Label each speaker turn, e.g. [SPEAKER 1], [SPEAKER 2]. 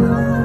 [SPEAKER 1] Oh.